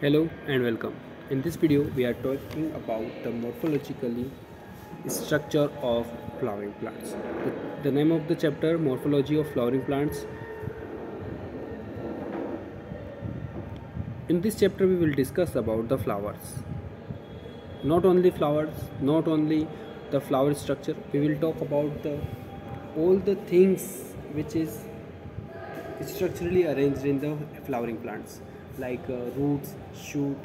Hello and welcome. In this video, we are talking about the morphologically structure of flowering plants. The, the name of the chapter, Morphology of Flowering Plants. In this chapter, we will discuss about the flowers. Not only flowers, not only the flower structure, we will talk about the all the things which is structurally arranged in the flowering plants like uh, roots shoot.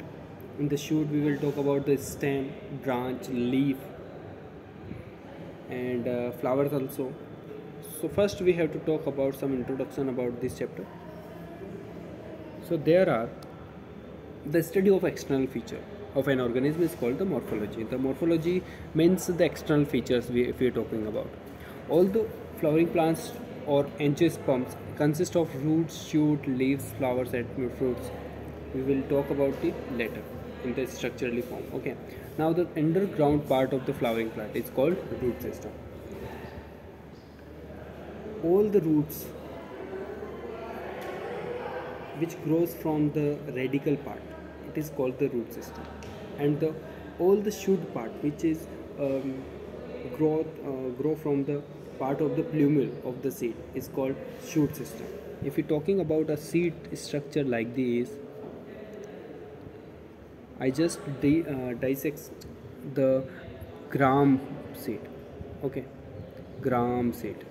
In the shoot we will talk about the stem branch leaf and uh, flowers also. So first we have to talk about some introduction about this chapter. So there are the study of external feature of an organism is called the morphology. The morphology means the external features we, if we are talking about. The flowering plants or angiosperms consist of roots, shoot, leaves, flowers, and fruits. We will talk about it later in the structurally form. Okay. Now the underground part of the flowering plant is called root system. All the roots which grows from the radicle part, it is called the root system, and the all the shoot part which is um, growth uh, grow from the part of the plumule of the seed is called shoot system. If you're talking about a seed structure like this, I just di- uh, dissect the gram seed. Okay, gram seed.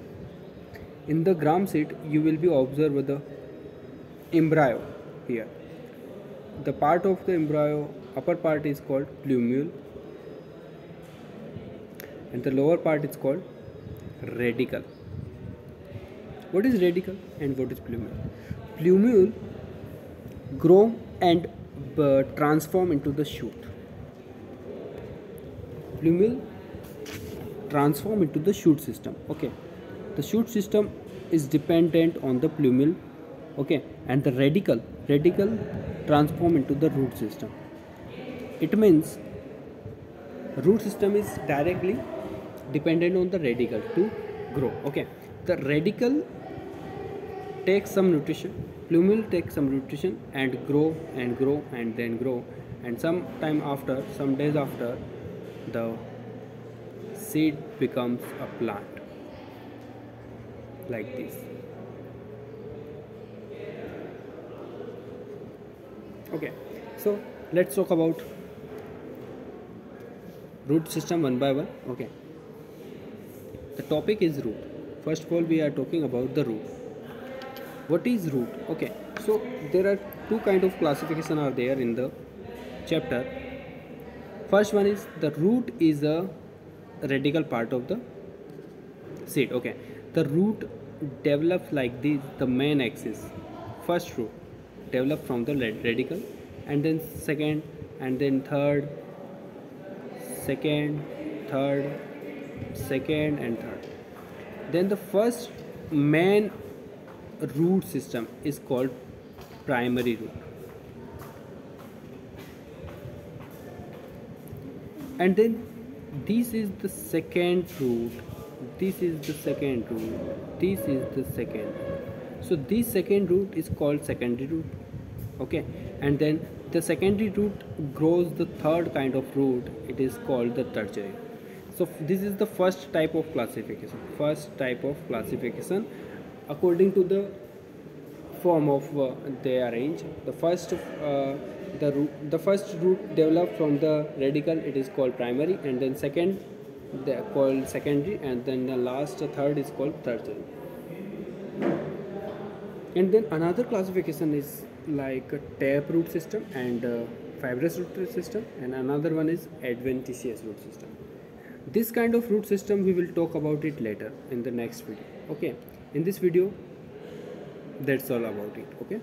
In the gram seed, you will be observe the embryo here. The part of the embryo, upper part is called plumule, and the lower part is called radicle. What is radicle and what is plumule? Plumule grow and uh, transform into the shoot. Plumule transform into the shoot system. Okay, the shoot system is dependent on the plumule. Okay, and the radicle radicle transform into the root system. It means root system is directly dependent on the radicle to grow okay? The radicle takes some nutrition plumule takes some nutrition and grow and grow and then grow. And some time after some days after the seed becomes a plant. Like this. Okay. So let's talk about root system one by one okay the topic is root. First of all we are talking about the root. What is root? Okay so there are two kind of classification are there in the chapter. First one is the root is a radicle part of the seed. Okay the root develops like this the main axis. First root develop from the radicle and then second and then third second third second and third. Then the first main root system is called primary root. And then this is the second root this is the second root this is the second. So this second root is called secondary root okay? And then the secondary root grows the third kind of root it is called the tertiary so this is the first type of classification. First type of classification according to the form of uh, they arrange the first uh, the root the first root developed from the radicle it is called primary and then second they are called secondary and then the last third is called tertiary. And then another classification is like tap root system and uh, fibrous root system and another one is adventitious root system this kind of root system we will talk about it later in the next video. Okay? In this video that's all about it. Okay